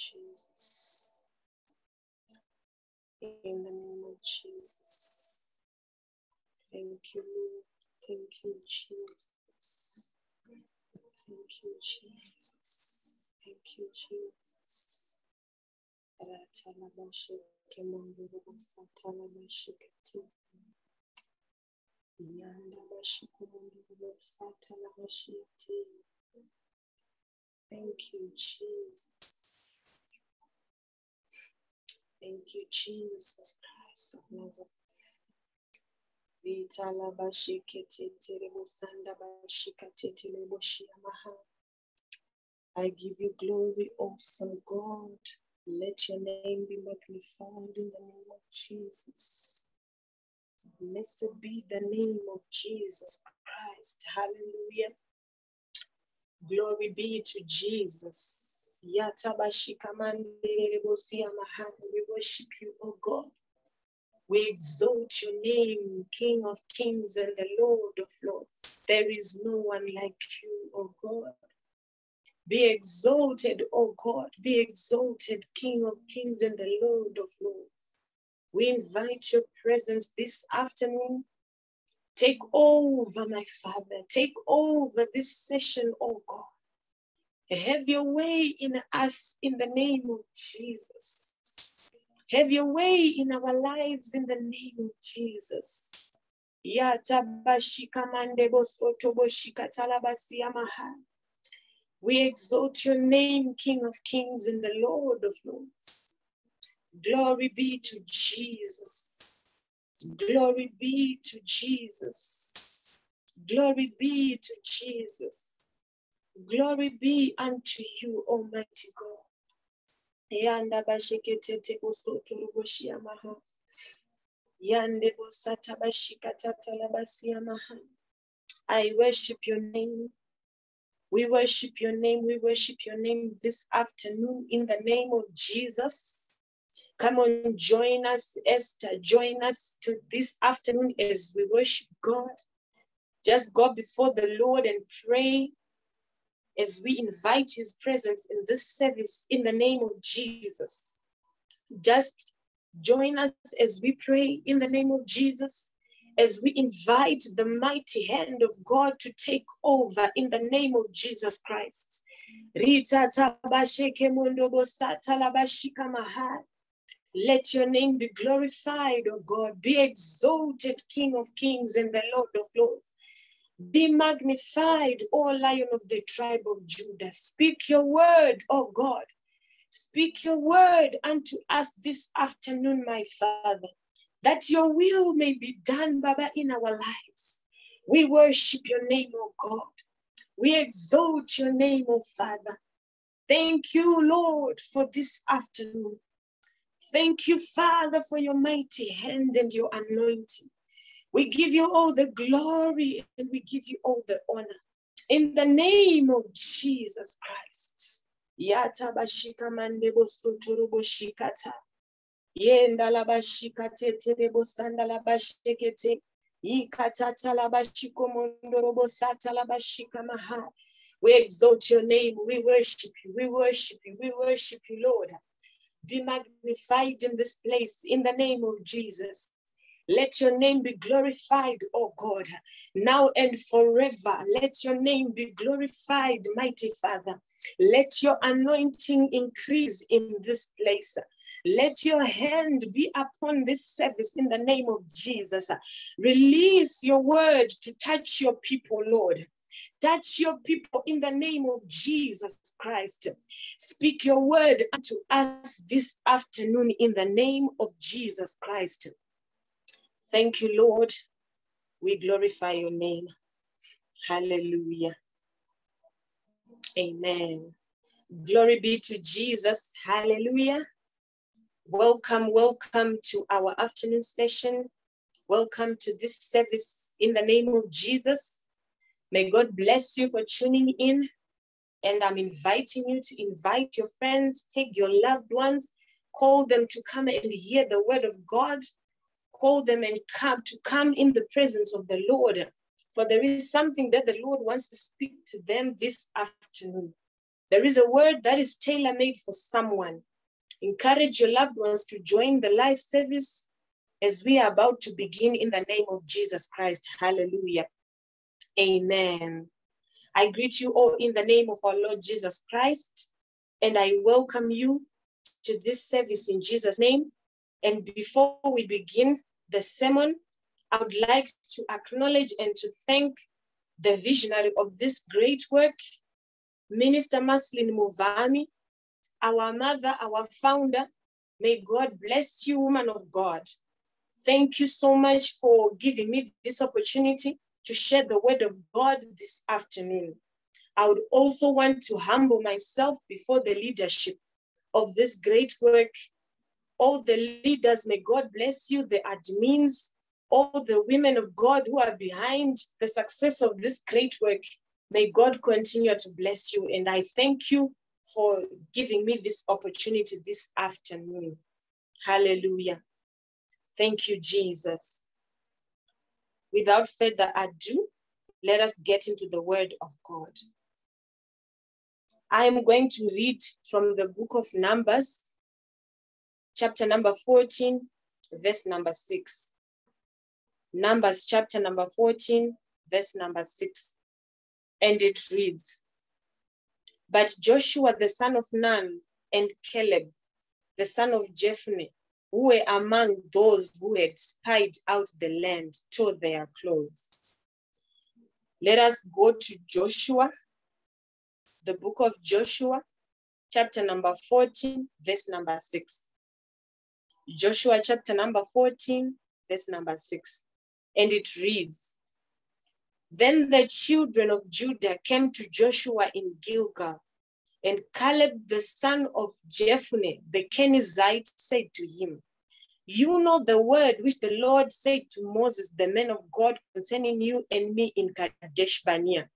Jesus. In the name of Jesus. Thank you. Thank you, Jesus. Thank you, Jesus. Thank you, Jesus. Ratalabashike mondoro satalabashikati. Yanda bashike mondoro satalabashiti. Thank you, Jesus. Thank you, Jesus Christ of Nazareth. Vitala. I give you glory, awesome God. Let your name be magnified in the name of Jesus. Blessed be the name of Jesus Christ. Hallelujah. Glory be to Jesus. We worship you, O God. We exalt your name, King of kings and the Lord of lords. There is no one like you, O God. Be exalted, O God. Be exalted, King of kings and the Lord of lords. We invite your presence this afternoon. Take over, my Father. Take over this session, O God. Have your way in us in the name of Jesus. Have your way in our lives in the name of Jesus. We exalt your name, King of Kings and the Lord of Lords. Glory be to Jesus. Glory be to Jesus. Glory be to Jesus. Glory be unto you, Almighty God. Yanda ruboshiamaha. Yande labasiamaha. I worship your name. We worship your name. We worship your name this afternoon in the name of Jesus. Come on, join us, Esther. Join us to this afternoon as we worship God. Just go before the Lord and pray as we invite his presence in this service in the name of Jesus. Just join us as we pray in the name of Jesus, as we invite the mighty hand of God to take over in the name of Jesus Christ. Let your name be glorified, O God. Be exalted, King of kings and the Lord of lords. Be magnified, O Lion of the tribe of Judah. Speak your word, O God. Speak your word unto us this afternoon, my Father, that your will may be done, Baba, in our lives. We worship your name, O God. We exalt your name, O Father. Thank you, Lord, for this afternoon. Thank you, Father, for your mighty hand and your anointing. We give you all the glory and we give you all the honor. In the name of Jesus Christ. Yata bashika mandebo sotorobo shikata. Yenda sanda sata maha. We exalt your name. We worship you. We worship you. We worship you, Lord. Be magnified in this place in the name of Jesus. Let your name be glorified, O God, now and forever. Let your name be glorified, mighty Father. Let your anointing increase in this place. Let your hand be upon this service in the name of Jesus. Release your word to touch your people, Lord. Touch your people in the name of Jesus Christ. Speak your word unto us this afternoon in the name of Jesus Christ. Thank you, Lord. We glorify your name. Hallelujah. Amen. Glory be to Jesus. Hallelujah. Welcome, welcome to our afternoon session. Welcome to this service in the name of Jesus. May God bless you for tuning in. And I'm inviting you to invite your friends, take your loved ones, call them to come and hear the word of God. Call them and come to come in the presence of the Lord. For there is something that the Lord wants to speak to them this afternoon. There is a word that is tailor made for someone. Encourage your loved ones to join the live service as we are about to begin in the name of Jesus Christ. Hallelujah. Amen. I greet you all in the name of our Lord Jesus Christ, and I welcome you to this service in Jesus' name. And before we begin the sermon, I would like to acknowledge and to thank the visionary of this great work, Minister Maslin Muvami, our mother, our founder. May God bless you, woman of God. Thank you so much for giving me this opportunity to share the word of God this afternoon. I would also want to humble myself before the leadership of this great work. All the leaders, may God bless you, the admins, all the women of God who are behind the success of this great work. May God continue to bless you. And I thank you for giving me this opportunity this afternoon. Hallelujah. Thank you, Jesus. Without further ado, let us get into the word of God. I am going to read from the book of Numbers, chapter number 14, verse number 6. Numbers chapter number 14, verse number 6. And it reads, But Joshua the son of Nun and Caleb the son of Jephunneh, who were among those who had spied out the land, tore their clothes. Let us go to Joshua, the book of Joshua, chapter number 14, verse number 6. Joshua chapter number 14, verse number 6 and it reads Then the children of Judah came to Joshua in Gilgal, and Caleb the son of Jephunneh the Kenizzite said to him, You know the word which the Lord said to Moses, the man of God, concerning you and me in Kadesh Barnea.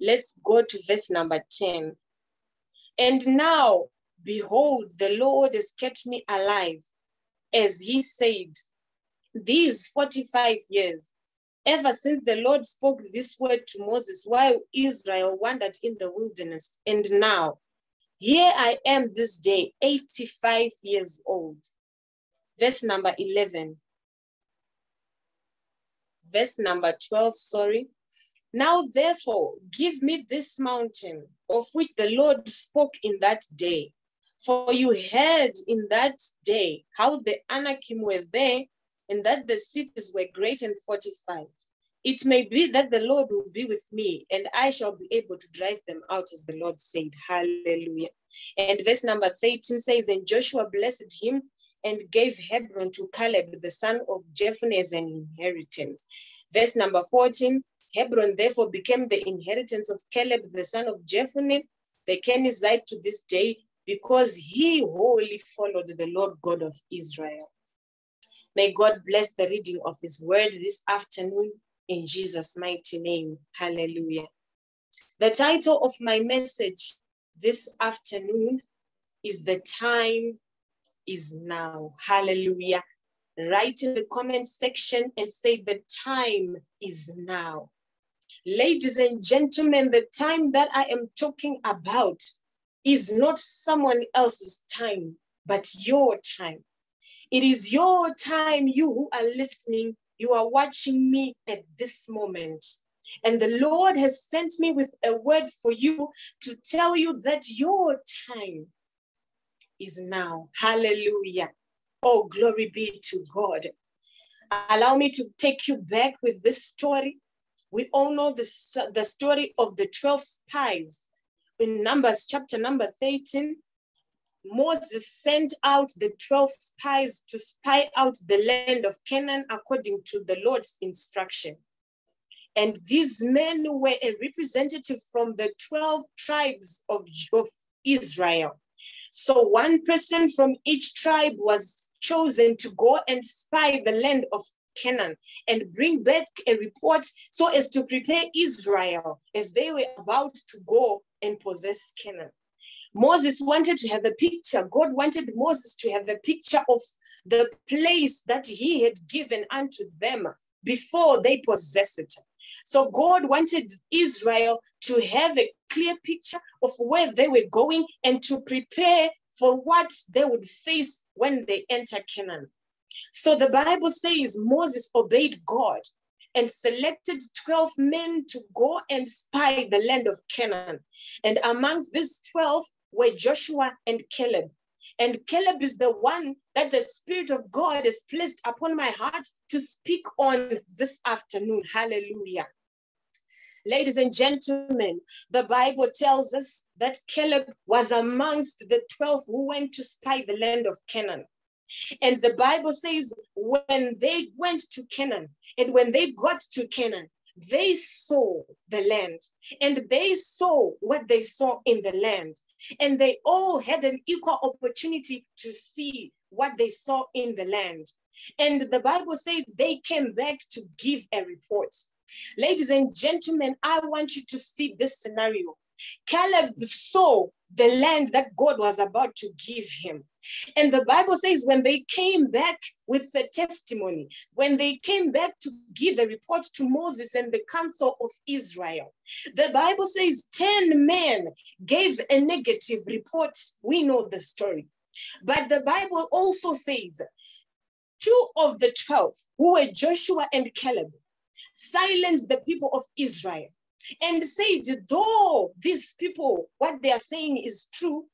Let's go to verse number 10. And now, behold, the Lord has kept me alive, as he said, these 45 years, ever since the Lord spoke this word to Moses while Israel wandered in the wilderness. And now, here I am this day, 85 years old. Verse number 11. Verse number 12, sorry. Now, therefore, give me this mountain of which the Lord spoke in that day. For you heard in that day how the Anakim were there and that the cities were great and fortified. It may be that the Lord will be with me, and I shall be able to drive them out, as the Lord said. Hallelujah. And verse number 13 says, And Joshua blessed him and gave Hebron to Caleb, the son of Jephunneh, as an inheritance. Verse number 14 Hebron therefore became the inheritance of Caleb, the son of Jephunneh, the Kenizzite to this day, because he wholly followed the Lord God of Israel. May God bless the reading of his word this afternoon in Jesus' mighty name. Hallelujah. The title of my message this afternoon is The Time is Now. Hallelujah. Write in the comment section and say, The time is now. Ladies and gentlemen, the time that I am talking about is not someone else's time, but your time. It is your time, you who are listening, you are watching me at this moment. And the Lord has sent me with a word for you to tell you that your time is now. Hallelujah. Oh, glory be to God. Allow me to take you back with this story. We all know this, the story of the 12 spies in Numbers chapter number 13. Moses sent out the 12 spies to spy out the land of Canaan according to the Lord's instruction. And these men were a representative from the 12 tribes of, Israel. So one person from each tribe was chosen to go and spy the land of Canaan and bring back a report so as to prepare Israel as they were about to go and possess Canaan. Moses wanted to have a picture. God wanted Moses to have a picture of the place that he had given unto them before they possess it. So God wanted Israel to have a clear picture of where they were going and to prepare for what they would face when they enter Canaan. So the Bible says Moses obeyed God and selected 12 men to go and spy the land of Canaan. And amongst these 12 were Joshua and Caleb. And Caleb is the one that the Spirit of God has placed upon my heart to speak on this afternoon. Hallelujah. Ladies and gentlemen, the Bible tells us that Caleb was amongst the 12 who went to spy the land of Canaan. And the Bible says when they went to Canaan and when they got to Canaan, they saw the land and they saw what they saw in the land. And they all had an equal opportunity to see what they saw in the land. And the Bible says they came back to give a report. Ladies and gentlemen, I want you to see this scenario. Caleb saw the land that God was about to give him. And the Bible says when they came back with the testimony, when they came back to give a report to Moses and the council of Israel, the Bible says 10 men gave a negative report. We know the story. But the Bible also says two of the 12, who were Joshua and Caleb, silenced the people of Israel and said, though these people, what they are saying is true,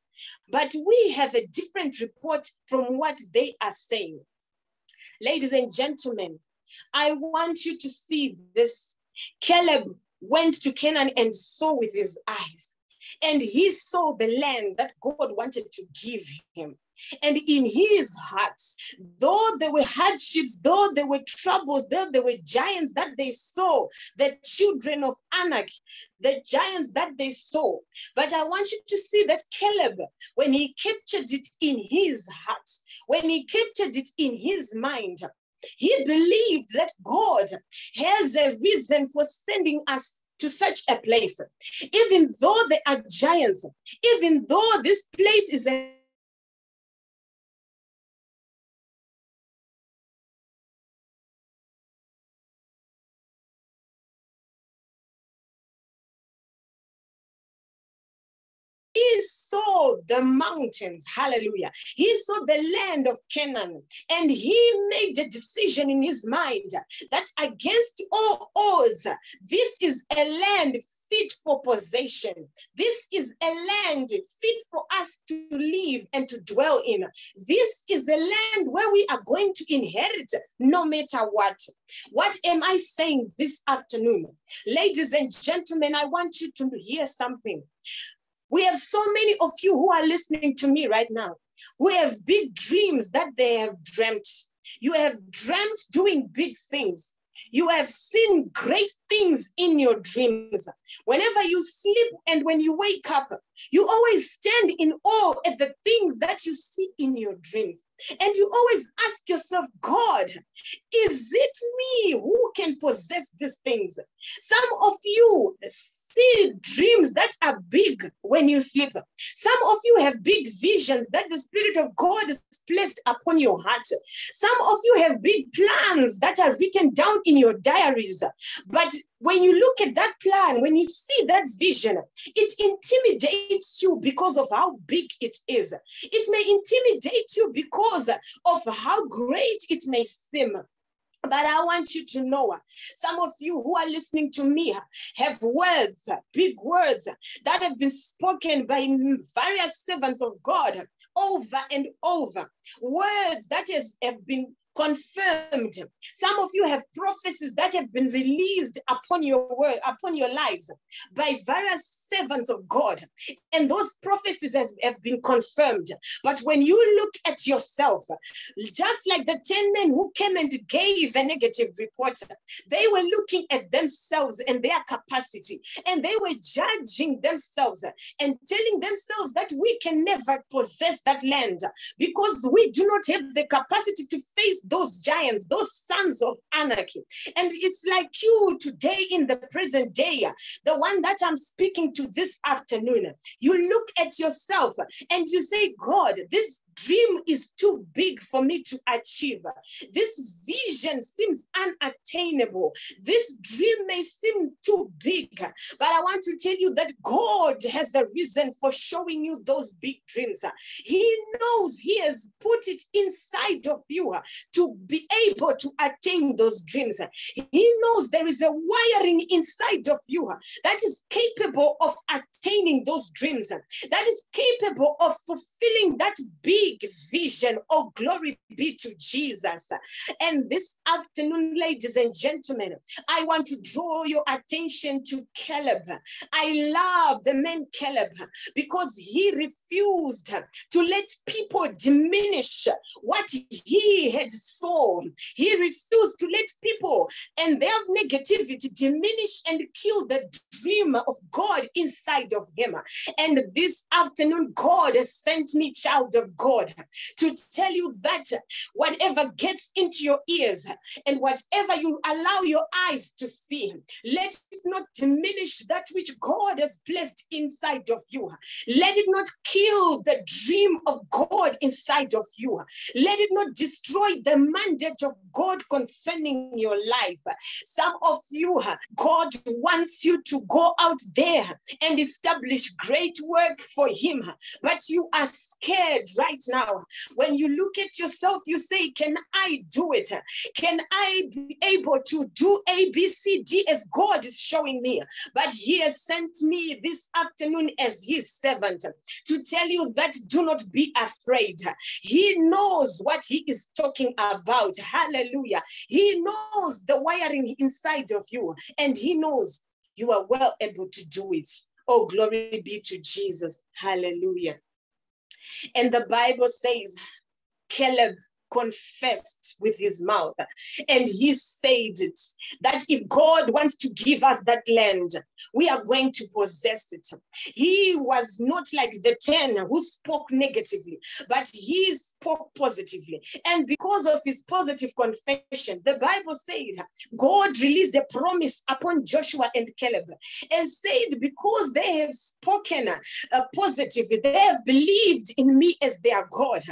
but we have a different report from what they are saying. Ladies and gentlemen, I want you to see this. Caleb went to Canaan and saw with his eyes, and he saw the land that God wanted to give him. And in his heart, though there were hardships, though there were troubles, though there were giants that they saw, the children of Anak, the giants that they saw. But I want you to see that Caleb, when he captured it in his heart, when he captured it in his mind, he believed that God has a reason for sending us to such a place. Even though there are giants, even though this place is a saw the mountains, hallelujah. He saw the land of Canaan, and he made a decision in his mind that against all odds, this is a land fit for possession. This is a land fit for us to live and to dwell in. This is a land where we are going to inherit no matter what. What am I saying this afternoon? Ladies and gentlemen, I want you to hear something. We have so many of you who are listening to me right now who have big dreams that they have dreamt. You have dreamt doing big things. You have seen great things in your dreams. Whenever you sleep and when you wake up, you always stand in awe at the things that you see in your dreams. And you always ask yourself, God, is it me who can possess these things? Some of you see dreams that are big when you sleep. Some of you have big visions that the Spirit of God has placed upon your heart. Some of you have big plans that are written down in your diaries. But when you look at that plan, when you see that vision, it intimidates you because of how big it is. It may intimidate you because of how great it may seem. But I want you to know, uh, some of you who are listening to me uh, have words, uh, big words that have been spoken by various servants of God over and over. Words that has, have been confirmed. Some of you have prophecies that have been released upon your word, upon your lives by various servants of God. And those prophecies has, have been confirmed. But when you look at yourself, just like the 10 men who came and gave a negative report, they were looking at themselves and their capacity, and they were judging themselves and telling themselves that we can never possess that land because we do not have the capacity to face those giants, those sons of Anak. And it's like you today in the present day, the one that I'm speaking to this afternoon. You look at yourself and you say, God, this dream is too big for me to achieve. This vision seems unattainable. This dream may seem too big, but I want to tell you that God has a reason for showing you those big dreams. He knows He has put it inside of you to be able to attain those dreams. He knows there is a wiring inside of you that is capable of attaining those dreams, that is capable of fulfilling that big vision. Oh, glory be to Jesus. And this afternoon, ladies and gentlemen, I want to draw your attention to Caleb. I love the man Caleb because he refused to let people diminish what he had sown. He refused to let people and their negativity diminish and kill the dream of God inside of him. And this afternoon, God has sent me, child of God, to tell you that whatever gets into your ears and whatever you allow your eyes to see, let it not diminish that which God has placed inside of you. Let it not kill the dream of God inside of you. Let it not destroy the mandate of God concerning your life. Some of you, God wants you to go out there and establish great work for Him, but you are scared right now. When you look at yourself, you say, Can I do it? Can I be able to do A, B, C, D as God is showing me? But He has sent me this afternoon as His servant to tell you that do not be afraid. He knows what He is talking about. Hallelujah. He knows the wiring inside of you, and He knows you are well able to do it. Oh, glory be to Jesus. Hallelujah. And the Bible says, Caleb confessed with his mouth and he said it that if God wants to give us that land, we are going to possess it. He was not like the 10 who spoke negatively, but he spoke positively. And because of his positive confession, the Bible said God released a promise upon Joshua and Caleb and said, Because they have spoken uh, positively, they have believed in me as their God,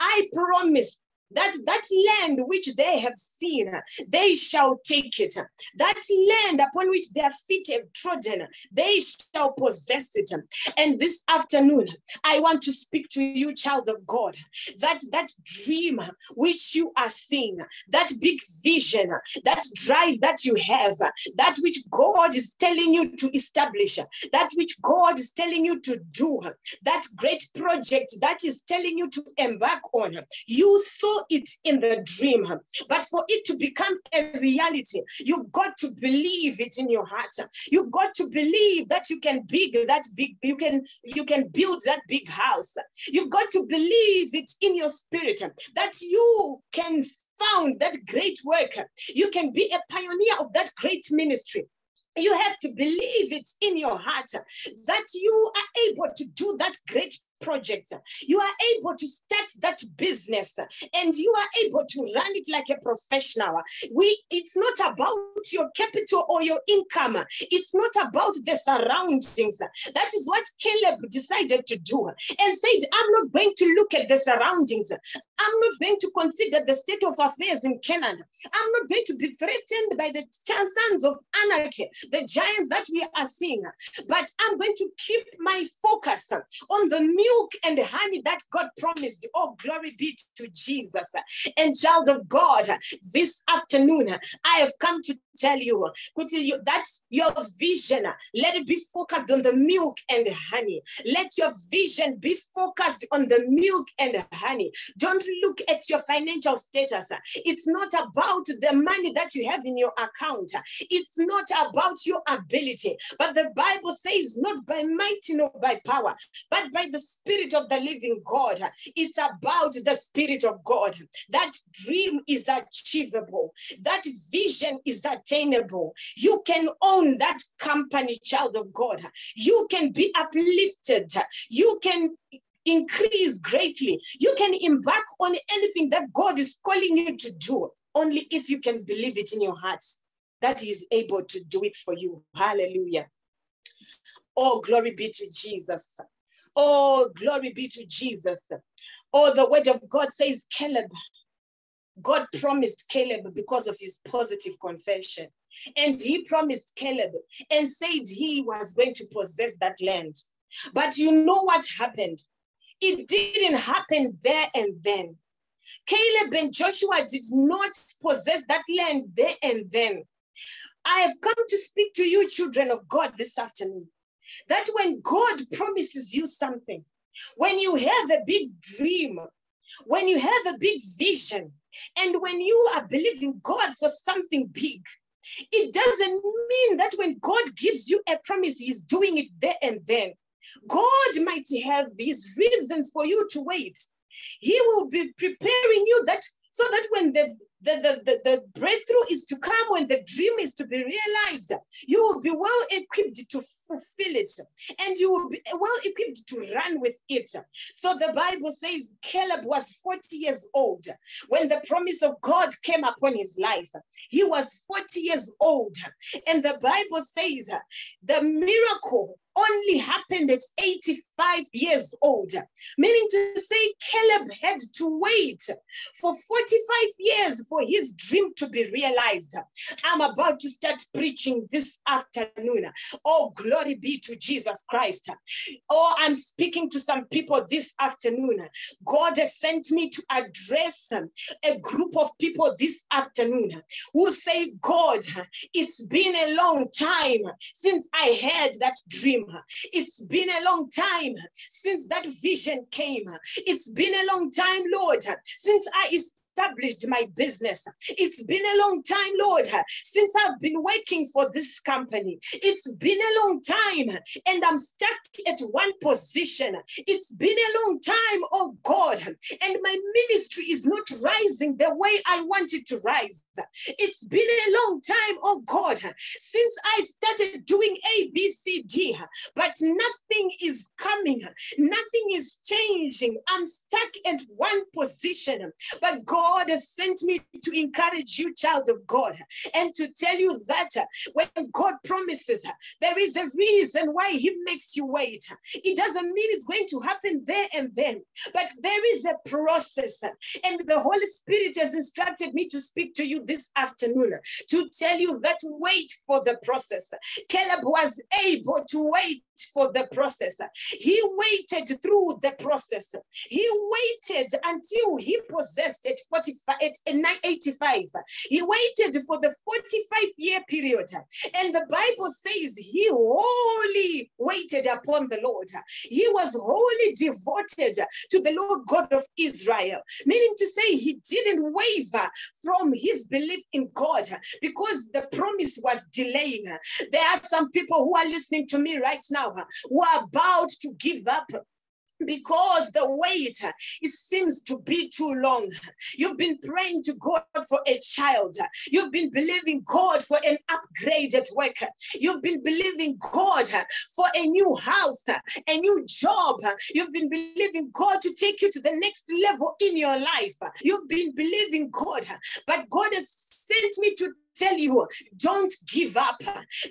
I promise that that land which they have seen, they shall take it. That land upon which their feet have trodden, they shall possess it. And this afternoon, I want to speak to you, child of God, that that dream which you are seeing, that big vision, that drive that you have, that which God is telling you to establish, that which God is telling you to do, that great project that is telling you to embark on. You saw it in the dream. But for it to become a reality, you've got to believe it in your heart. You've got to believe that you can big that big, you can you can build that big house. You've got to believe it in your spirit that you can found that great work. You can be a pioneer of that great ministry. You have to believe it in your heart that you are able to do that great project. You are able to start that business and you are able to run it like a professional. We it's not about your capital or your income. It's not about the surroundings. That is what Caleb decided to do and said, I'm not going to look at the surroundings. I'm not going to consider the state of affairs in Canaan. I'm not going to be threatened by the sons of Anak, the giants that we are seeing, but I'm going to keep my focus on the milk and honey that God promised. Oh, glory be to Jesus. And child of God, this afternoon, I have come to tell you, that your vision, let it be focused on the milk and honey. Let your vision be focused on the milk and honey. Don't look at your financial status. It's not about the money that you have in your account. It's not about your ability. But the Bible says, not by might nor by power, but by the Spirit of the living God. It's about the Spirit of God. That dream is achievable. That vision is attainable. You can own that company, child of God. You can be uplifted. You can increase greatly. You can embark on anything that God is calling you to do, only if you can believe it in your heart that He is able to do it for you. Hallelujah. Oh, glory be to Jesus. Oh, glory be to Jesus. Oh, the word of God says, Caleb, God promised Caleb because of his positive confession. And he promised Caleb and said he was going to possess that land. But you know what happened? It didn't happen there and then. Caleb and Joshua did not possess that land there and then. I have come to speak to you, children of God, this afternoon, that when God promises you something, when you have a big dream, when you have a big vision, and when you are believing God for something big, it doesn't mean that when God gives you a promise, He's doing it there and then. God might have these reasons for you to wait. He will be preparing you that so that when the the, the, the, the breakthrough is to come when the dream is to be realized. You will be well equipped to fulfill it and you will be well equipped to run with it. So the Bible says Caleb was 40 years old when the promise of God came upon his life. He was 40 years old. And the Bible says the miracle only happened at 85 years old, meaning to say Caleb had to wait for 45 years for his dream to be realized. I'm about to start preaching this afternoon. Oh, glory be to Jesus Christ. Oh, I'm speaking to some people this afternoon. God has sent me to address a group of people this afternoon who say, God, it's been a long time since I had that dream. It's been a long time since that vision came. It's been a long time, Lord, since I established my business. It's been a long time, Lord, since I've been working for this company. It's been a long time and I'm stuck at one position. It's been a long time, oh God, and my ministry is not rising the way I want it to rise. It's been a long time, oh God, since I started doing A, B, C, D, but nothing is coming, nothing is changing. I'm stuck at one position, but God God has sent me to encourage you, child of God, and to tell you that uh, when God promises, uh, there is a reason why He makes you wait. It doesn't mean it's going to happen there and then, but there is a process. Uh, and the Holy Spirit has instructed me to speak to you this afternoon to tell you that wait for the process. Caleb was able to wait for the process. He waited through the process. He waited until he possessed it 45, at 85. He waited for the 45 year period. And the Bible says he wholly waited upon the Lord. He was wholly devoted to the Lord God of Israel, meaning to say he didn't waver from his belief in God because the promise was delaying. There are some people who are listening to me right now who are about to give up because the wait it seems to be too long. You've been praying to god for a child. You've been believing god for an upgrade at work. You've been believing god for a new house a new job. You've been believing god to take you to the next level in your life. You've been believing god but god has sent me to tell you, don't give up.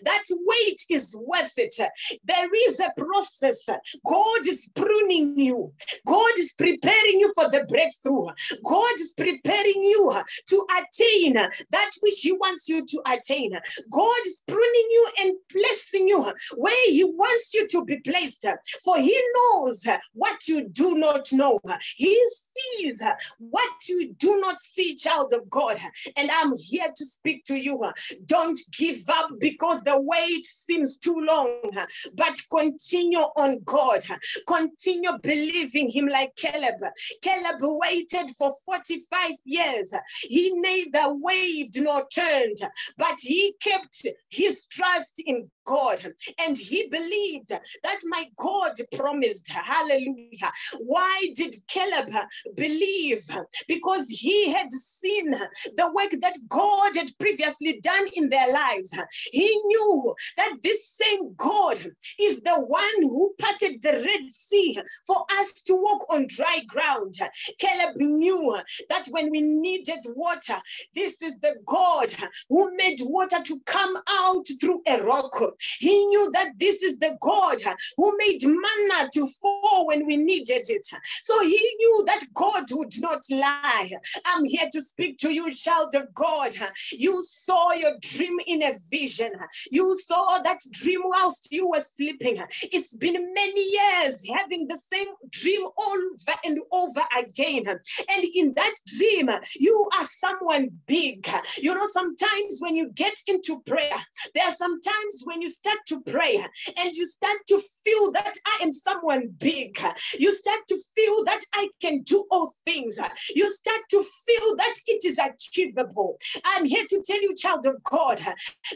That wait is worth it. There is a process. God is pruning you. God is preparing you for the breakthrough. God is preparing you to attain that which He wants you to attain. God is pruning you and placing you where He wants you to be placed. For He knows what you do not know. He sees what you do not see, child of God. And I'm here to speak to to you. Don't give up because the wait seems too long, but continue on God. Continue believing Him like Caleb. Caleb waited for 45 years. He neither waved nor turned, but he kept his trust in God. And he believed that my God promised. Hallelujah. Why did Caleb believe? Because he had seen the work that God had previously previously done in their lives. He knew that this same God is the one who parted the Red Sea for us to walk on dry ground. Caleb knew that when we needed water, this is the God who made water to come out through a rock. He knew that this is the God who made manna to fall when we needed it. So he knew that God would not lie. I'm here to speak to you, child of God. You saw your dream in a vision. You saw that dream whilst you were sleeping. It's been many years having the same dream over and over again. And in that dream, you are someone big. You know, sometimes when you get into prayer, there are some times when you start to pray and you start to feel that I am someone big. You start to feel that I can do all things. You start to feel that it is achievable. I'm here to tell you, child of God,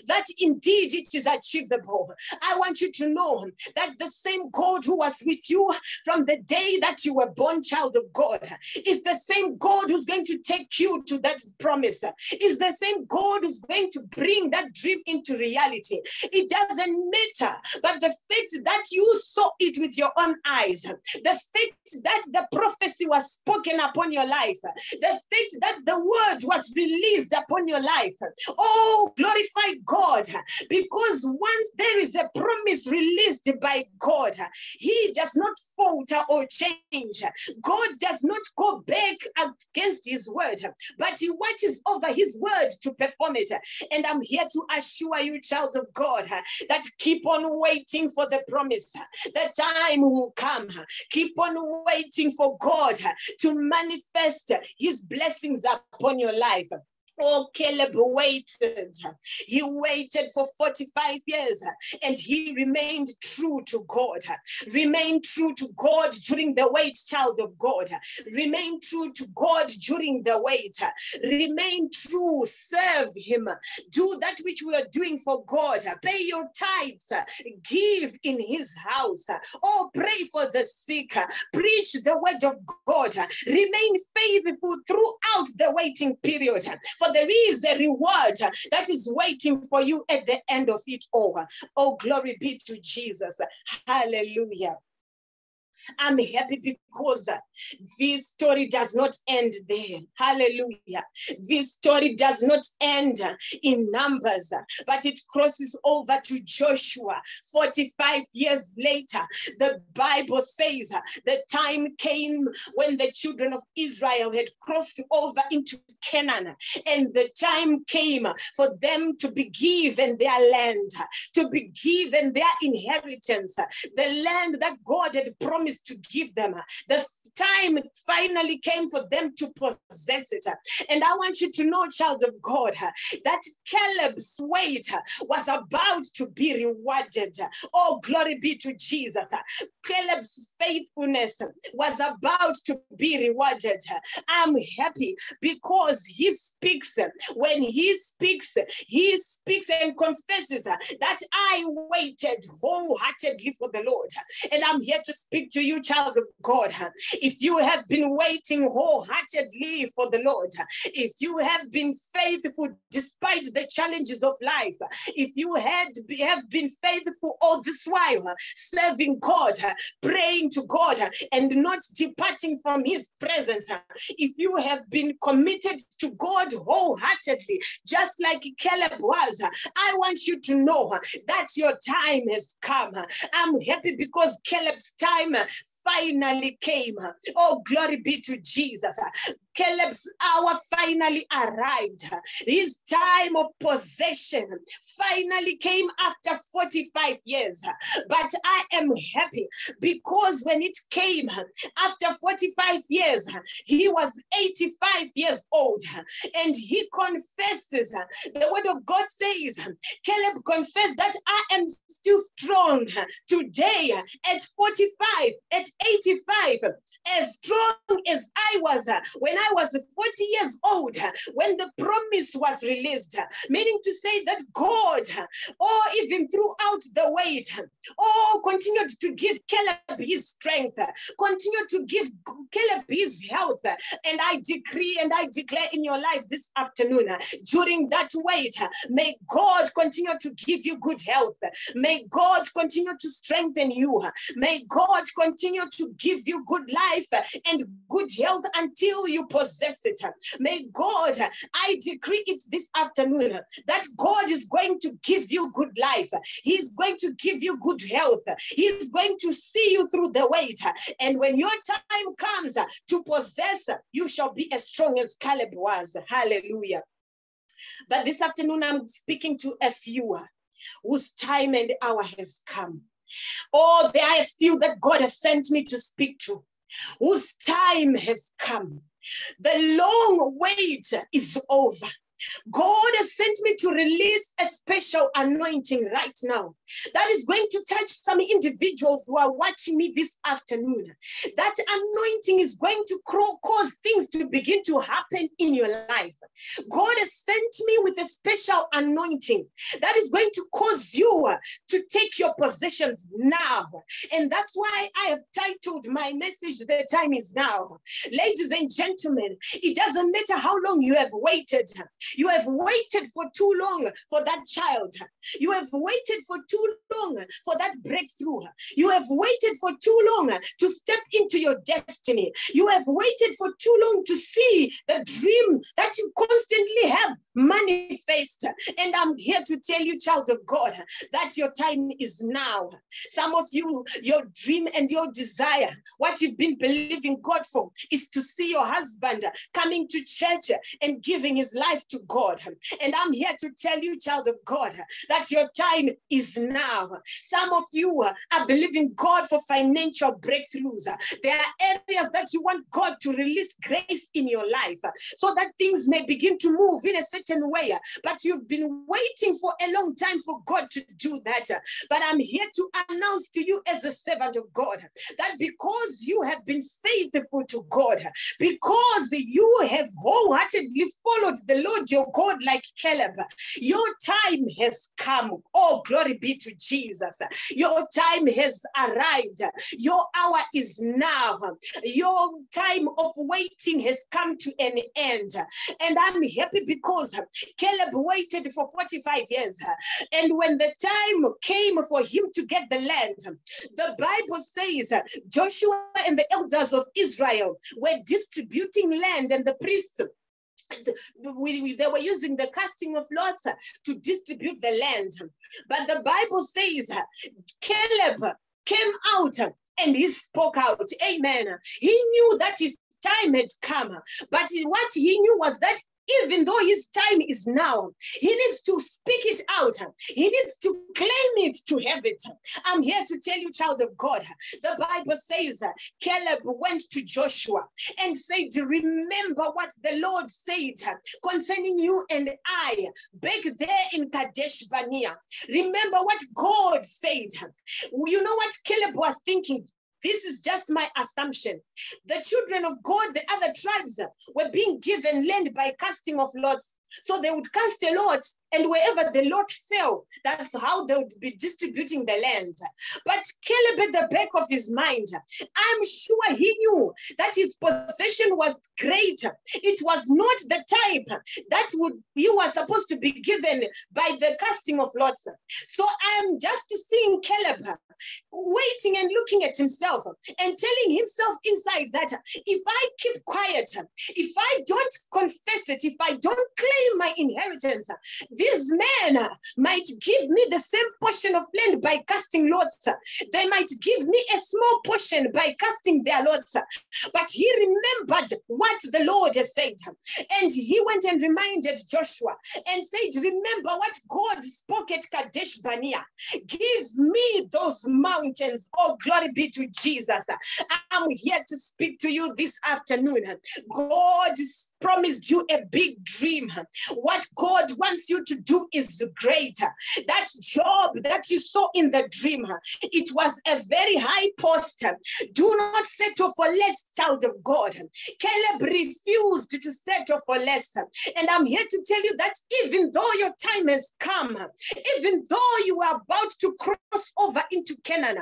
that indeed it is achievable. I want you to know that the same God who was with you from the day that you were born, child of God, is the same God who's going to take you to that promise, is the same God who's going to bring that dream into reality. It doesn't matter, but the fact that you saw it with your own eyes, the fact that the prophecy was spoken upon your life, the fact that the word was released upon your life. Oh, glorify God, because once there is a promise released by God, He does not falter or change. God does not go back against His word, but He watches over His word to perform it. And I'm here to assure you, child of God, that keep on waiting for the promise. The time will come. Keep on waiting for God to manifest His blessings upon your life. Oh, Caleb waited. He waited for 45 years and he remained true to God. Remain true to God during the wait, child of God. Remain true to God during the wait. Remain true, serve Him. Do that which we are doing for God. Pay your tithes. Give in His house. Oh, pray for the sick. Preach the word of God. Remain faithful throughout the waiting period. For there is a reward that is waiting for you at the end of it all. Oh, glory be to Jesus. Hallelujah. I'm happy because this story does not end there. Hallelujah. This story does not end in numbers, but it crosses over to Joshua 45 years later. The Bible says the time came when the children of Israel had crossed over into Canaan, and the time came for them to be given their land, to be given their inheritance, the land that God had promised to give them. The time finally came for them to possess it. And I want you to know, child of God, that Caleb's wait was about to be rewarded. Oh, glory be to Jesus. Caleb's faithfulness was about to be rewarded. I'm happy because he speaks. When he speaks, he speaks and confesses that I waited wholeheartedly for the Lord. And I'm here to speak to you, child of God. If you have been waiting wholeheartedly for the Lord, if you have been faithful despite the challenges of life, if you had have been faithful all this while, serving God, praying to God, and not departing from His presence, if you have been committed to God wholeheartedly, just like Caleb was, I want you to know that your time has come. I'm happy because Caleb's time finally came. Oh, glory be to Jesus. Caleb's hour finally arrived. His time of possession finally came after 45 years. But I am happy because when it came after 45 years, he was 85 years old and he confesses. The word of God says, Caleb confessed that I am still strong today at 45, at 85, as strong as I was when I I was 40 years old when the promise was released, meaning to say that God, or even throughout the wait, oh, continued to give Caleb his strength, continued to give Caleb his health. And I decree and I declare in your life this afternoon, during that wait, may God continue to give you good health. May God continue to strengthen you. May God continue to give you good life and good health until you possess it. May God, I decree it this afternoon that God is going to give you good life. He's going to give you good health. He's going to see you through the wait. And when your time comes to possess, you shall be as strong as Caleb was. Hallelujah. But this afternoon, I'm speaking to a few whose time and hour has come. Oh, there are a few that God has sent me to speak to, whose time has come. The long wait is over. God has sent me to release a special anointing right now that is going to touch some individuals who are watching me this afternoon. That anointing is going to cause things to begin to happen in your life. God has sent me with a special anointing that is going to cause you to take your possessions now. And that's why I have titled my message, The Time is Now. Ladies and gentlemen, it doesn't matter how long you have waited. You have waited for too long for that child. You have waited for too long for that breakthrough. You have waited for too long to step into your destiny. You have waited for too long to see the dream that you constantly have manifest. And I'm here to tell you, child of God, that your time is now. Some of you, your dream and your desire, what you've been believing God for, is to see your husband coming to church and giving his life to God. And I'm here to tell you, child of God, that your time is now. Some of you are believing God for financial breakthroughs. There are areas that you want God to release grace in your life so that things may begin to move in a certain way. But you've been waiting for a long time for God to do that. But I'm here to announce to you as a servant of God that because you have been faithful to God, because you have wholeheartedly followed the Lord your God like Caleb, your time has come. Oh, glory be to Jesus. Your time has arrived. Your hour is now. Your time of waiting has come to an end. And I'm happy because Caleb waited for 45 years. And when the time came for him to get the land, the Bible says Joshua and the elders of Israel were distributing land, and the priests we, we, they were using the casting of lots to distribute the land. But the Bible says Caleb came out and he spoke out. Amen. He knew that his time had come. But what he knew was that even though his time is now, he needs to speak it out. He needs to claim it to have it. I'm here to tell you, child of God, the Bible says Caleb went to Joshua and said, Remember what the Lord said concerning you and I back there in Kadesh Barnea. Remember what God said. You know what Caleb was thinking? This is just my assumption. The children of God, the other tribes, were being given land by casting of lots. So they would cast a lot, and wherever the lot fell, that's how they would be distributing the land. But Caleb, at the back of his mind, I'm sure he knew that his possession was great. It was not the type that would he was supposed to be given by the casting of lots. So I'm just seeing Caleb waiting and looking at himself and telling himself inside that if I keep quiet, if I don't confess it, if I don't claim my inheritance, these men might give me the same portion of land by casting lots. They might give me a small portion by casting their lots. But he remembered what the Lord said. And he went and reminded Joshua and said, Remember what God spoke at Kadesh Barnea. Give me those mountains. Oh, glory be to Jesus. I'm here to speak to you this afternoon. God promised you a big dream. What God wants you to do is greater. That job that you saw in the dream, it was a very high post. Do not settle for less, child of God. Caleb refused to settle for less. And I'm here to tell you that even though your time has come, even though you are about to cross over into Canaan,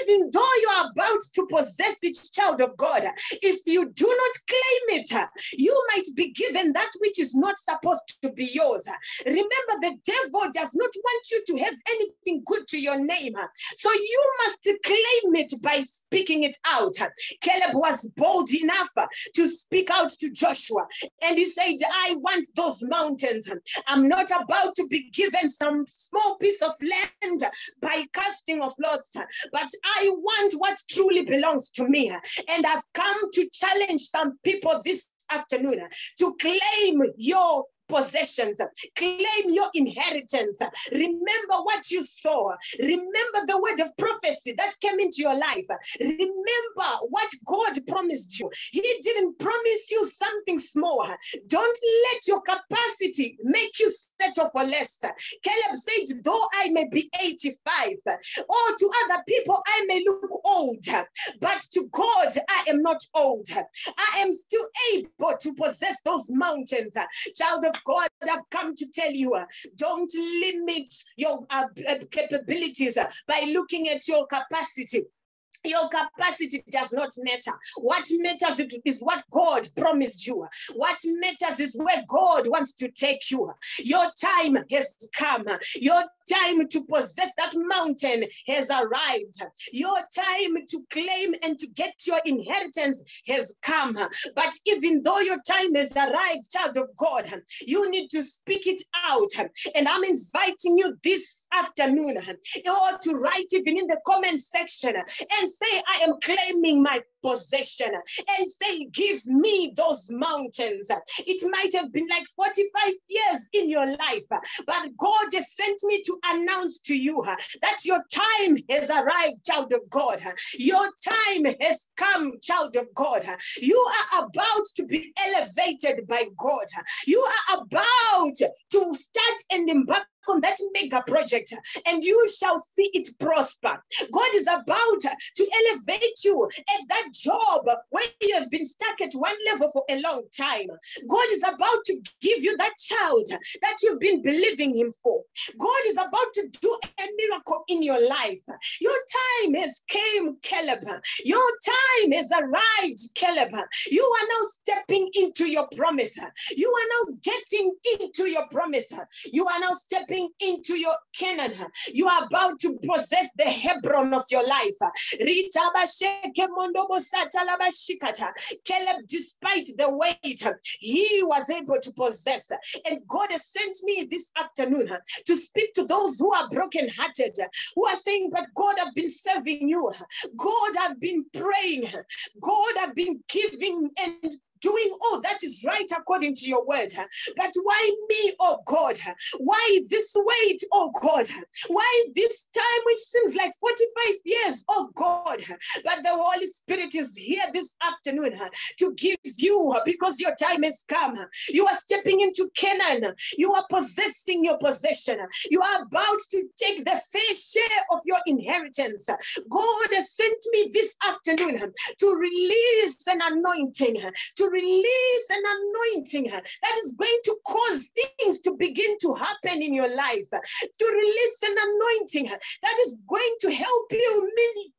even though you are about to possess it, child of God, if you do not claim it, you might be given that which is not supposed to be yours. Remember, the devil does not want you to have anything good to your name. So you must claim it by speaking it out. Caleb was bold enough to speak out to Joshua and he said, I want those mountains. I'm not about to be given some small piece of land by casting of lots, but I want what truly belongs to me. And I've come to challenge some people this afternoon to claim your possessions. Claim your inheritance. Remember what you saw. Remember the word of prophecy that came into your life. Remember what God promised you. He didn't promise you something small. Don't let your capacity make you settle for less. Caleb said, though I may be 85, or to other people I may look old, but to God I am not old. I am still able to possess those mountains. Child of God, I've come to tell you, uh, don't limit your uh, uh, capabilities by looking at your capacity. Your capacity does not matter. What matters is what God promised you. What matters is where God wants to take you. Your time has come. Your time to possess that mountain has arrived. Your time to claim and to get your inheritance has come. But even though your time has arrived, child of God, you need to speak it out. And I'm inviting you this afternoon or to write even in the comment section and say, I am claiming my possession and say, Give me those mountains. It might have been like 45 years in your life, but God has sent me to announce to you that your time has arrived, child of God. Your time has come, child of God. You are about to be elevated by God. You are about to start and embark on that mega project and you shall see it prosper. God is about to elevate you at that job where you have been stuck at one level for a long time. God is about to give you that child that you've been believing Him for. God is about to do a miracle in your life. Your time has came, Caleb. Your time has arrived, Caleb. You are now stepping into your promise. You are now getting into your promise. You are now stepping into your Canaan. You are about to possess the Hebron of your life. Caleb, despite the wait, he was able to possess. And God has sent me this afternoon to speak to those who are brokenhearted, who are saying, But God, I've been serving you. God, I've been praying. God, I've been giving and doing all that is right according to your word. But why me, oh God? Why this wait, oh God? Why this time which seems like 45 years, oh God? But the Holy Spirit is here this afternoon to give you because your time has come. You are stepping into Canaan. You are possessing your possession. You are about to take the fair share of your inheritance. God has sent me this afternoon to release an anointing, to release an anointing that is going to cause things to begin to happen in your life, to release an anointing that is going to help you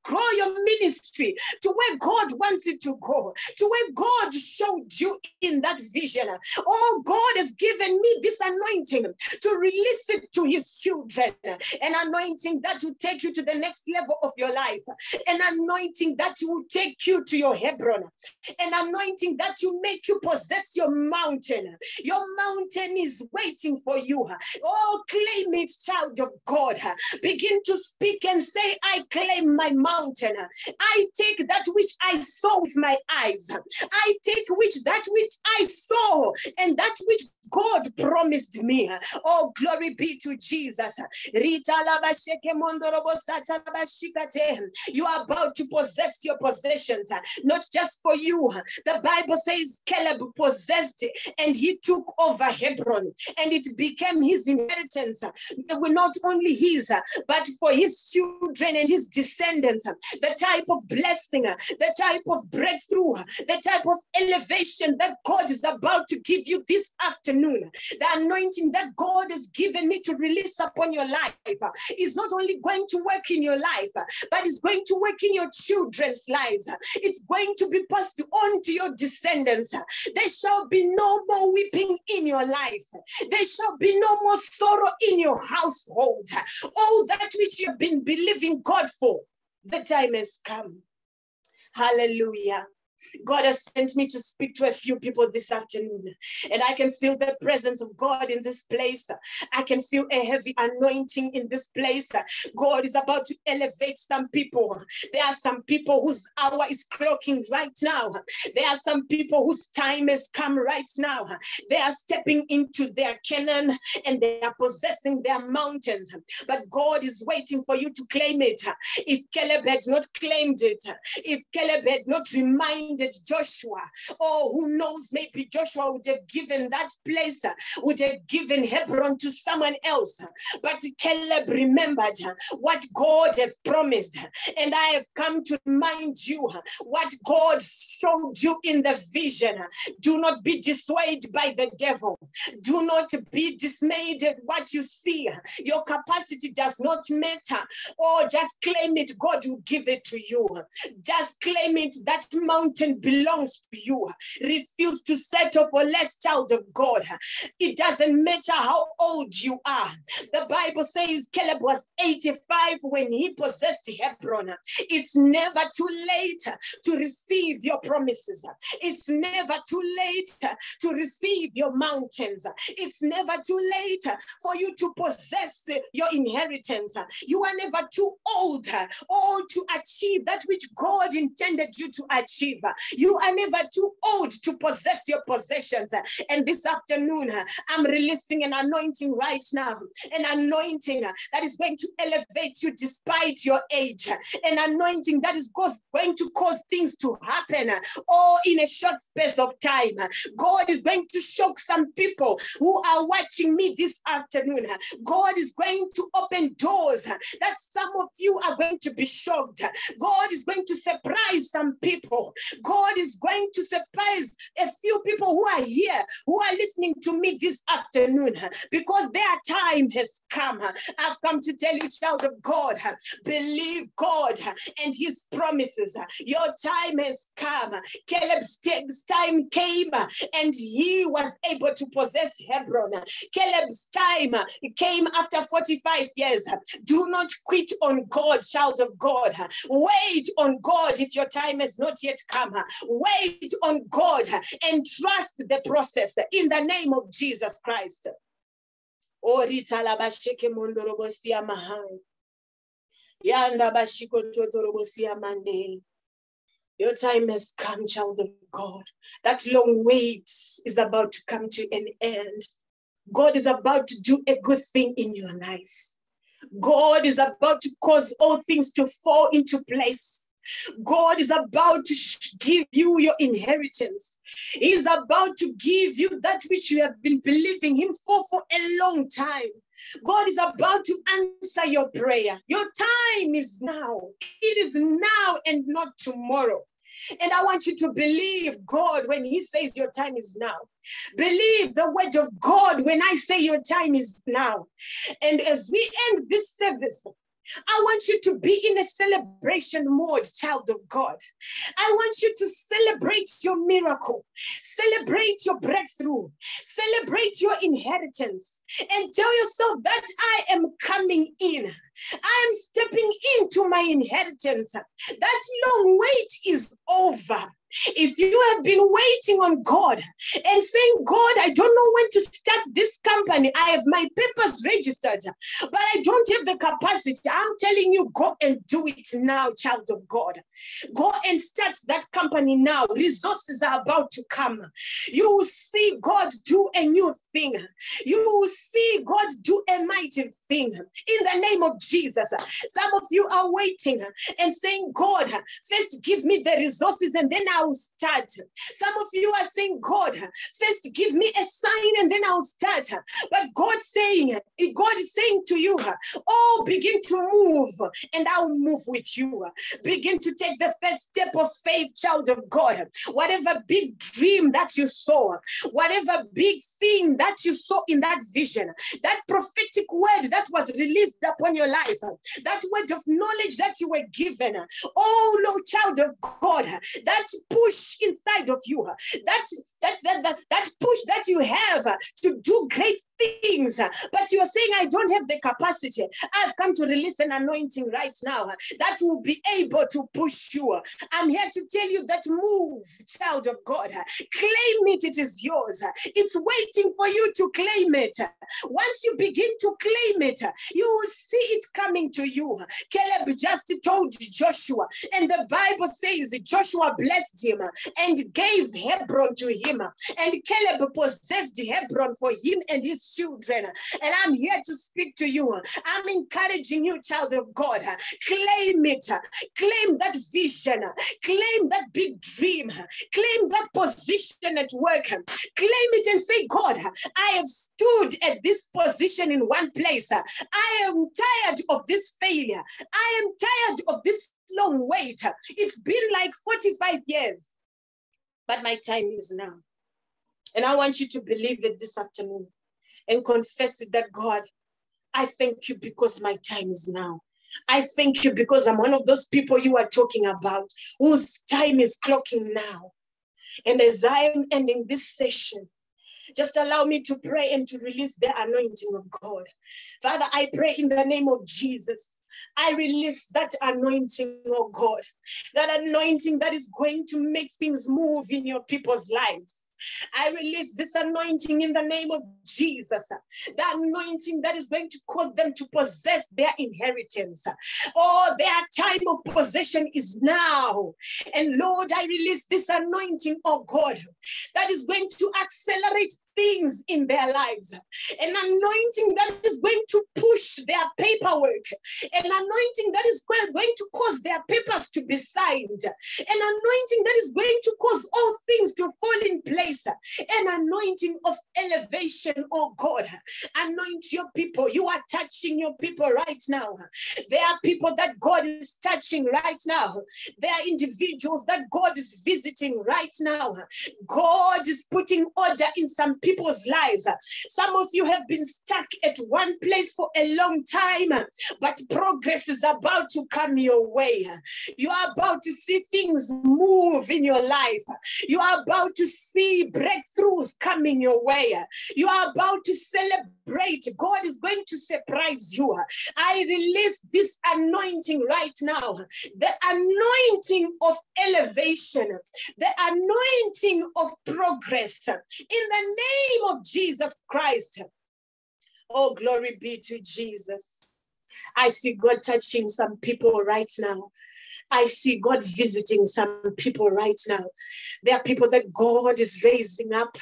grow your ministry to where God wants it to go, to where God showed you in that vision. Oh, God has given me this anointing to release it to his children, an anointing that will take you to the next level of your life, an anointing that will take you to your Hebron, an anointing that you make you possess your mountain. Your mountain is waiting for you. Oh, claim it, child of God. Begin to speak and say, I claim my mountain. I take that which I saw with my eyes. I take which that which I saw and that which God promised me. Oh, glory be to Jesus. You are about to possess your possessions, not just for you. The Bible says Caleb possessed it and he took over Hebron and it became his inheritance. They were not only his, but for his children and his descendants. The type of blessing, the type of breakthrough, the type of elevation that God is about to give you this afternoon. The anointing that God has given me to release upon your life is not only going to work in your life, but it's going to work in your children's lives. It's going to be passed on to your descendants. There shall be no more weeping in your life. There shall be no more sorrow in your household. All that which you've been believing God for, the time has come. Hallelujah. God has sent me to speak to a few people this afternoon, and I can feel the presence of God in this place. I can feel a heavy anointing in this place. God is about to elevate some people. There are some people whose hour is clocking right now. There are some people whose time has come right now. They are stepping into their Canaan and they are possessing their mountains. But God is waiting for you to claim it. If Caleb had not claimed it, if Caleb had not reminded reminded Joshua. Oh, who knows, maybe Joshua would have given that place, would have given Hebron to someone else. But Caleb remembered what God has promised. And I have come to remind you what God showed you in the vision. Do not be dissuaded by the devil. Do not be dismayed at what you see. Your capacity does not matter. Or oh, just claim it. God will give it to you. Just claim it. That mountain mountain belongs to you. Refuse to settle for less, child of God. It doesn't matter how old you are. The Bible says Caleb was 85 when he possessed Hebron. It's never too late to receive your promises. It's never too late to receive your mountains. It's never too late for you to possess your inheritance. You are never too old uh, or to achieve that which God intended you to achieve. You are never too old to possess your possessions. And this afternoon, I'm releasing an anointing right now, an anointing that is going to elevate you despite your age, an anointing that is going to cause things to happen all in a short space of time. God is going to shock some people who are watching me this afternoon. God is going to open doors that some of you are going to be shocked. God is going to surprise some people. God is going to surprise a few people who are here, who are listening to me this afternoon, because their time has come. I've come to tell you, child of God, believe God and his promises. Your time has come. Caleb's time came and he was able to possess Hebron. Caleb's time came after 45 years. Do not quit on God, child of God. Wait on God if your time has not yet come. Uh, wait on God and trust the process in the name of Jesus Christ. Oh, your time has come, child of God. That long wait is about to come to an end. God is about to do a good thing in your life. God is about to cause all things to fall into place. God is about to give you your inheritance. He is about to give you that which you have been believing Him for for a long time. God is about to answer your prayer. Your time is now. It is now and not tomorrow. And I want you to believe God when He says your time is now. Believe the word of God when I say your time is now. And as we end this service, I want you to be in a celebration mode, child of God. I want you to celebrate your miracle, celebrate your breakthrough, celebrate your inheritance, and tell yourself that I am coming in. I am stepping into my inheritance. That long wait is over. If you have been waiting on God and saying, God, I don't know when to start this company, I have my papers registered, but I don't have the capacity. I'm telling you, go and do it now, child of God. Go and start that company now. Resources are about to come. You will see God do a new thing. You will see God do a mighty thing in the name of Jesus. Some of you are waiting and saying, God, first give me the resources and then I'll start. Some of you are saying, God, first give me a sign and then I'll start. But God saying, God is saying to you, oh, begin to move and I'll move with you. Begin to take the first step of faith, child of God. Whatever big dream that you saw, whatever big thing that you saw in that vision, that prophetic word that was released upon your life, that word of knowledge that you were given, oh, Lord, child of God, that push inside of you, that, that, that, that, that push that you have to do great things, but you're saying, I don't have the capacity. I've come to release an anointing right now that will be able to push you. I'm here to tell you that move, child of God. Claim it, it is yours. It's waiting for you to claim it. Once you begin to claim it, you will see it coming to you. Caleb just told Joshua, and the Bible says Joshua blessed him and gave Hebron to him. And Caleb possessed Hebron for him and his children. And I'm here to speak to you. I'm encouraging you, child of God. Claim it. Claim that vision. Claim that big dream. Claim that position at work. Claim it and say, God, I have stood at this position in one place. I am tired of this failure. I am tired of this long wait. It's been like 45 years, but my time is now. And I want you to believe it this afternoon and confess it that God, I thank you because my time is now. I thank you because I'm one of those people you are talking about whose time is clocking now. And as I am ending this session, just allow me to pray and to release the anointing of God. Father, I pray in the name of Jesus. I release that anointing, oh God, that anointing that is going to make things move in your people's lives. I release this anointing in the name of Jesus. The anointing that is going to cause them to possess their inheritance. Oh, their time of possession is now. And Lord, I release this anointing, oh God, that is going to accelerate things in their lives. An anointing that is going to push their paperwork. An anointing that is going to cause their papers to be signed. An anointing that is going to cause all things to fall in place. An anointing of elevation, oh God. Anoint your people. You are touching your people right now. There are people that God is touching right now. There are individuals that God is visiting right now. God is putting order in some people's lives. Some of you have been stuck at one place for a long time, but progress is about to come your way. You are about to see things move in your life. You are about to see breakthroughs coming your way. You are about to celebrate. God is going to surprise you. I release this anointing right now the anointing of elevation, the anointing of progress in the name of Jesus Christ. Oh, glory be to Jesus. I see God touching some people right now. I see God visiting some people right now. There are people that God is raising up.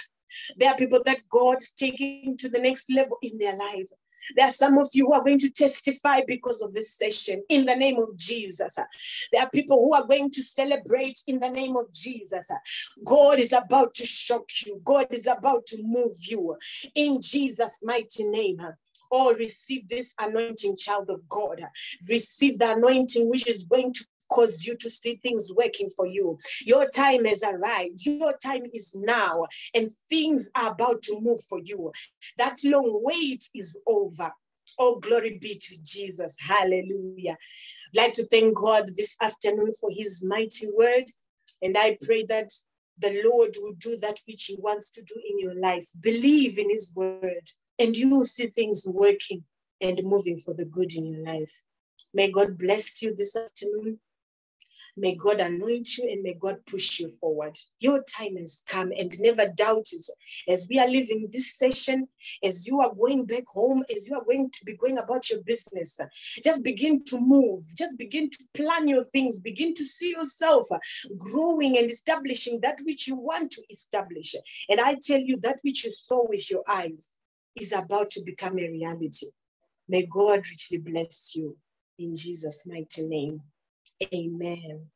There are people that God is taking to the next level in their life. There are some of you who are going to testify because of this session in the name of Jesus. There are people who are going to celebrate in the name of Jesus. God is about to shock you, God is about to move you in Jesus' mighty name. Oh, receive this anointing, child of God. Receive the anointing which is going to cause you to see things working for you. Your time has arrived. Your time is now, and things are about to move for you. That long wait is over. Oh, glory be to Jesus. Hallelujah. I'd like to thank God this afternoon for his mighty word. And I pray that the Lord will do that which he wants to do in your life. Believe in his word, and you will see things working and moving for the good in your life. May God bless you this afternoon. May God anoint you and may God push you forward. Your time has come and never doubt it. As we are leaving this session, as you are going back home, as you are going to be going about your business, just begin to move. Just begin to plan your things. Begin to see yourself growing and establishing that which you want to establish. And I tell you, that which you saw with your eyes is about to become a reality. May God richly bless you in Jesus' mighty name. Amen.